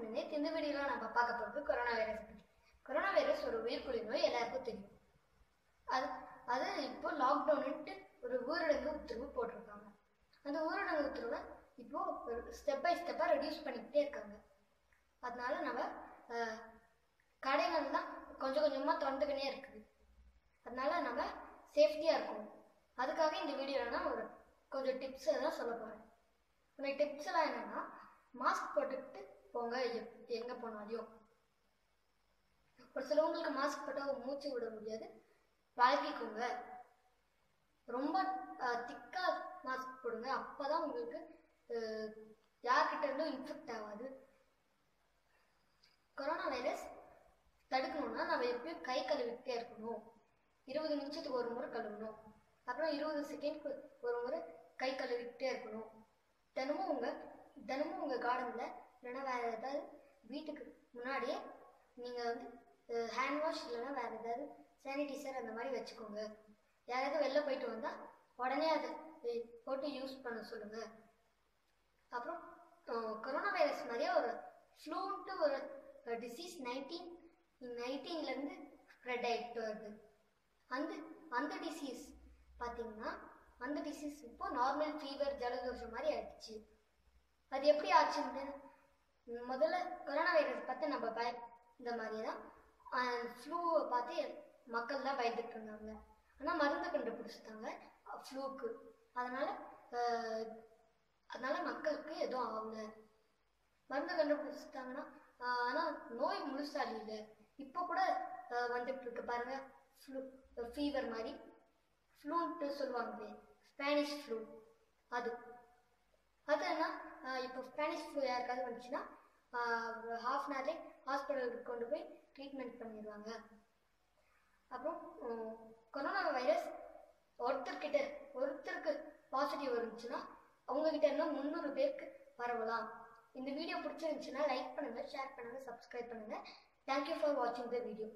Hi இந்த வீடியோவில் நம்ம பார்க்க போகிறது கொரோனா வைரஸ் பற்றி கொரோனா வைரஸ் ஒரு உயிர்குழி நோய் எல்லாருக்கும் தெரியும். அது அது இப்போ லாக்டவுன்ட்டு ஒரு ஊரடங்கு உத்தரவு போட்டிருக்காங்க. அந்த ஊரடங்கு உத்தரவை இப்போ ஸ்டெப் பை ஸ்டெப்பாக ரெடியூஸ் பண்ணிக்கிட்டே இருக்காங்க. அதனால நம்ம கடைகள் தான் கொஞ்சம் கொஞ்சமாக திறந்துக்கினே இருக்குது. அதனால நம்ம சேஃப்டியாக இருக்கணும். அதுக்காக இந்த வீடியோவில் நான் ஒரு கொஞ்சம் டிப்ஸ் எல்லாம் சொல்ல போகிறேன் அந்த டிப்ஸ் எல்லாம் என்னன்னா மாஸ்க் போட்டுக்கிட்டு போங்க எப்- எங்க போனாலையும் ஒரு சிலவங்களுக்கு மாஸ்க் போட்டால் மூச்சு விட முடியாது. பழகிக்கோங்க ரொம்ப திக்கா மாஸ்க் போடுங்க. அப்பதான் உங்களுக்கு யார்கிட்ட இருந்தும் இன்ஃபெக்ட் ஆகாது. கொரோனா வைரஸ் தடுக்கணும்னா நம்ம எப்பயும் கை கழுவிட்டே இருக்கணும். இருபது நிமிஷத்துக்கு ஒரு முறை கழுவணும். அப்புறம் இருபது செகண்ட்க்கு ஒரு முறை கை கழுவிட்டே இருக்கணும். தினமும் உங்க தினமும் உங்க கார்டன்ல இல்லைன்னா வேறு ஏதாவது வீட்டுக்கு முன்னாடியே நீங்கள் வந்து ஹேண்ட் வாஷ் இல்லைன்னா வேறு ஏதாவது சானிடைசர் அந்த மாதிரி வச்சுக்கோங்க. யாராவது வெளில போயிட்டு வந்தால் உடனே அதை போட்டு யூஸ் பண்ண சொல்லுங்கள் அப்புறம் கொரோனா வைரஸ் மாதிரியே ஒரு ஃப்ளூன்ட்டு ஒரு டிசீஸ் நைன்டீன் நைன்டீன்லேருந்து ஸ்ப்ரெட் ஆகிட்டு வருது. அந்த அந்த டிசீஸ் பார்த்தீங்கன்னா அந்த டிசீஸ் இப்போ நார்மல் ஃபீவர் ஜலதோஷம் மாதிரி ஆயிடுச்சு. அது எப்படி ஆச்சுன்னு முதல்ல கொரோனா வைரஸ் பார்த்து நம்ம பய இந்த மாதிரி தான் ஃப்ளூவை பார்த்து மக்கள் தான் பயந்துட்டு இருந்தாங்க. ஆனால் மருந்து கண்டுபிடிச்சிட்டாங்க ஃப்ளூக்கு அதனால் அதனால் மக்களுக்கு எதுவும் ஆகல. மருந்து கண்டுபிடிச்சிட்டாங்கன்னா ஆனால் நோய் முழுசா இல்லை இப்போ கூட வந்துட்டு இருக்கு. பாருங்க ஃப்ளூ ஃபீவர் மாதிரி. ஃப்ளூன்ட்டு சொல்லுவாங்களே ஸ்பானிஷ் ஃப்ளூ அது. அது என்ன? இப்போ ஸ்பானிஷ் ஃப்ளூ யாருக்காவது வந்துச்சுன்னா ஹாஃப் அன் ஹவர்லேயே ஹாஸ்பிட்டலுக்கு கொண்டு போய் ட்ரீட்மெண்ட் பண்ணிடுவாங்க. அப்புறம் கொரோனா வைரஸ் ஒருத்தர்கிட்ட ஒருத்தருக்கு பாசிட்டிவ் இருந்துச்சுன்னா அவங்க கிட்ட இன்னும் முந்நூறு பேருக்கு பரவலாம். இந்த வீடியோ பிடிச்சிருந்துச்சுன்னா லைக் பண்ணுங்க ஷேர் பண்ணுங்க சப்ஸ்கிரைப் பண்ணுங்க. தேங்க்யூ ஃபார் வாட்சிங் த வீடியோ